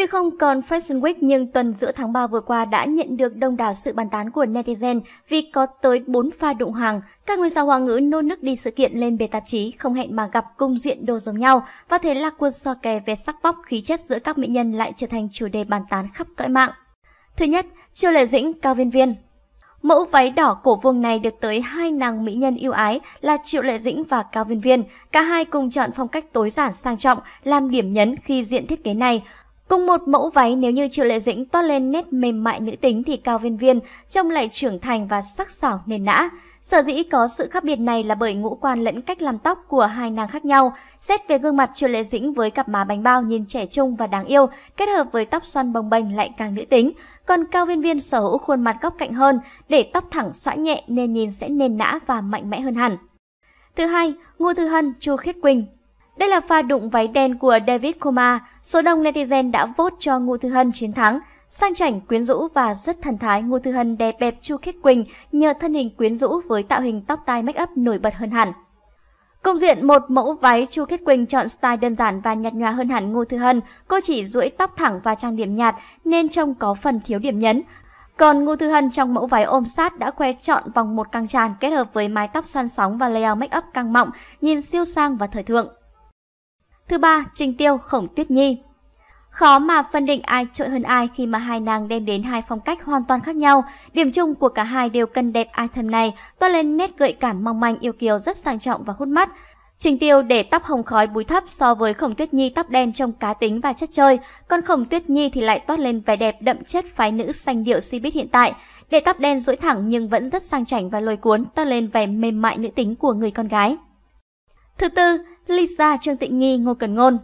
Tuy không còn Fashion Week nhưng tuần giữa tháng 3 vừa qua đã nhận được đông đảo sự bàn tán của netizen vì có tới 4 pha đụng hàng. Các ngôi sao hoa ngữ nô nức đi sự kiện lên bề tạp chí không hẹn mà gặp cung diện đồ giống nhau và thế là cuộc so kè về sắc vóc khí chất giữa các mỹ nhân lại trở thành chủ đề bàn tán khắp cõi mạng. Thứ nhất, triệu Lệ Dĩnh, Cao Viên Viên Mẫu váy đỏ cổ vuông này được tới hai nàng mỹ nhân yêu ái là Triệu Lệ Dĩnh và Cao Viên Viên. Cả hai cùng chọn phong cách tối giản sang trọng làm điểm nhấn khi diện thiết kế này. Cùng một mẫu váy nếu như Triệu Lệ Dĩnh toát lên nét mềm mại nữ tính thì Cao Viên Viên trông lại trưởng thành và sắc sảo nền nã. Sở dĩ có sự khác biệt này là bởi ngũ quan lẫn cách làm tóc của hai nàng khác nhau. Xét về gương mặt Triệu Lệ Dĩnh với cặp má bánh bao nhìn trẻ trung và đáng yêu, kết hợp với tóc xoăn bồng bềnh lại càng nữ tính. Còn Cao Viên Viên sở hữu khuôn mặt góc cạnh hơn, để tóc thẳng xõa nhẹ nên nhìn sẽ nền nã và mạnh mẽ hơn hẳn. Thứ hai, Ngô Thư Hân, Chu Khiết Quỳnh đây là pha đụng váy đen của David Koma, Số đông netizen đã vote cho Ngô Thư Hân chiến thắng. Sang chảnh, quyến rũ và rất thần thái, Ngô Thư Hân đẹp đẹp Chu Khiết Quỳnh nhờ thân hình quyến rũ với tạo hình tóc tai make up nổi bật hơn hẳn. Công diện một mẫu váy Chu Khiết Quỳnh chọn style đơn giản và nhạt nhòa hơn hẳn Ngô Thư Hân. Cô chỉ duỗi tóc thẳng và trang điểm nhạt nên trông có phần thiếu điểm nhấn. Còn Ngô Thư Hân trong mẫu váy ôm sát đã khoe chọn vòng một căng tràn kết hợp với mái tóc xoăn sóng và layout make up căng mọng, nhìn siêu sang và thời thượng. Thứ ba, Trình Tiêu, Khổng Tuyết Nhi. Khó mà phân định ai trội hơn ai khi mà hai nàng đem đến hai phong cách hoàn toàn khác nhau. Điểm chung của cả hai đều cân đẹp ai thầm này, toa lên nét gợi cảm mong manh yêu kiều rất sang trọng và hút mắt. Trình Tiêu để tóc hồng khói búi thấp so với Khổng Tuyết Nhi tóc đen trông cá tính và chất chơi, còn Khổng Tuyết Nhi thì lại toát lên vẻ đẹp đậm chất phái nữ xanh điệu si hiện tại. Để tóc đen duỗi thẳng nhưng vẫn rất sang chảnh và lôi cuốn, toát lên vẻ mềm mại nữ tính của người con gái. Thứ tư, Lisa, Trương Tịnh Nghi, Ngô Cần Ngôn.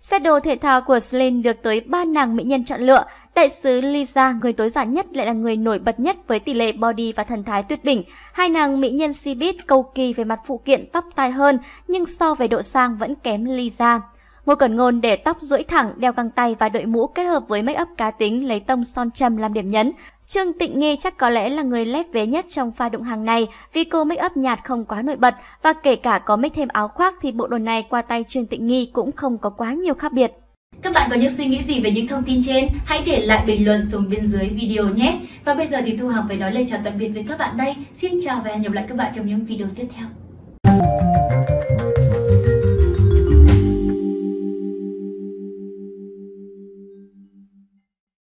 Set đồ thể thao của Celine được tới 3 nàng mỹ nhân chọn lựa. Đại sứ Lisa, người tối giản nhất lại là người nổi bật nhất với tỷ lệ body và thần thái tuyệt đỉnh. Hai nàng mỹ nhân Cbiz cầu kỳ về mặt phụ kiện tóc tai hơn, nhưng so về độ sang vẫn kém Lisa. Ngô Cẩn Ngôn để tóc duỗi thẳng, đeo găng tay và đội mũ kết hợp với make up cá tính lấy tông son trầm làm điểm nhấn. Trương Tịnh Nghi chắc có lẽ là người lép vế nhất trong pha đụng hàng này vì cô make up nhạt không quá nổi bật và kể cả có make thêm áo khoác thì bộ đồ này qua tay Trương Tịnh Nghi cũng không có quá nhiều khác biệt. Các bạn có những suy nghĩ gì về những thông tin trên? Hãy để lại bình luận xuống bên dưới video nhé. Và bây giờ thì Thu Hằng phải nói lời chào tạm biệt với các bạn đây. Xin chào và hẹn gặp lại các bạn trong những video tiếp theo.